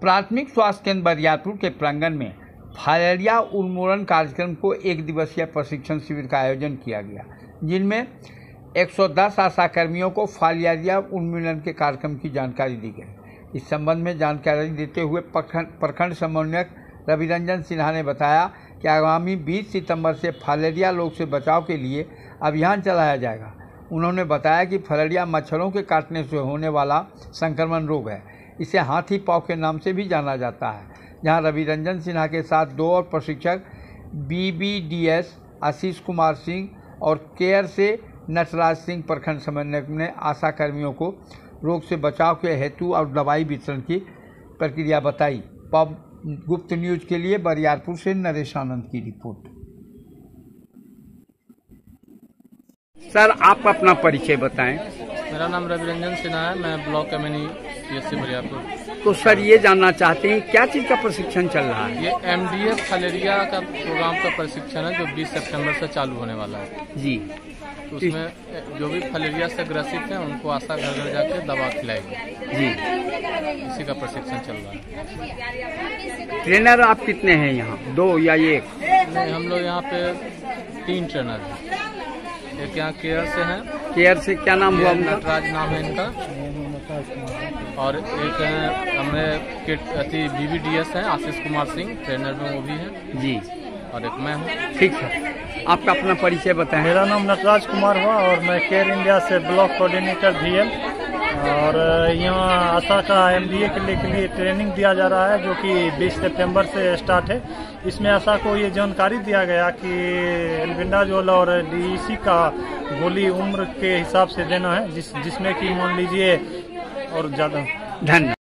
प्राथमिक स्वास्थ्य केंद्र बरियारपुर के प्रांगण में फाइलेरिया उन्मूलन कार्यक्रम को एक दिवसीय प्रशिक्षण शिविर का आयोजन किया गया, जिनमें 110 आशा कर्मियों को फाइलेरिया उन्मूलन के कार्यक्रम की जानकारी दी गई। इस संबंध में जानकारी देते हुए प्रखंड समन्वयक रविरंजन सिन्हा ने बताया कि आगामी 20 सितंबर से फाइलेरिया रोग से बचाव के लिए अभियान चलाया जाएगा। उन्होंने बताया कि फलेरिया मच्छरों के काटने से होने वाला संक्रमण रोग है। इसे हाथी पाव के नाम से भी जाना जाता है। जहाँ रवि रंजन सिन्हा के साथ दो और प्रशिक्षक बीबीडीएस आशीष कुमार सिंह और केयर से नटराज सिंह प्रखंड समन्वयक ने आशा कर्मियों को रोग से बचाव के हेतु और दवाई वितरण की प्रक्रिया बताई। पब, गुप्त न्यूज़ के लिए बरियारपुर से नरेश आनंद की रिपोर्ट। सर, आप अपना परिचय बताएँ। मेरा नाम रवि रंजन सिन्हा है मैं block community P S C Bariyapur तो सर ये जानना चाहते हैं क्या चीज़ का प्रशिक्षण चल रहा है? ये एम डी एफ़ फलेरिया का प्रोग्राम का प्रशिक्षण है जो 20 सितंबर से चालू होने वाला है। जी। तो उसमें जो भी फलेरिया से ग्रसित हैं उनको आशा घर घर जाके दवा खिलाएगी। जी। इसी का प्रशिक्षण चल रहा है। ट्रेनर आप कितने हैं यहाँ? दो या एक? नहीं हम लोग यहाँ पे तीन ट्रेनर हैं। एक यहाँ केयर से हैं केयर से क्या नाम हुआ नटराज नाम है इनका। और एक है हमें किट अति बीबीडीएस है आशीष कुमार सिंह ट्रेनर में वो भी है। जी। और एक मैं हूँ। ठीक है। आपका अपना परिचय बताएँ। मेरा नाम नटराज कुमार हुआ और मैं केयर इंडिया से ब्लॉक कोऑर्डिनेटर भी और यहाँ आशा का एमडीए के लिए, के लिए ट्रेनिंग दिया जा रहा है जो कि 20 सितंबर से स्टार्ट है। इसमें आशा को ये जानकारी दिया गया कि एल्बिंडाजोल और डीईसी का गोली उम्र के हिसाब से देना है, जिस, जिसमें कि मान लीजिए और ज़्यादा। धन्यवाद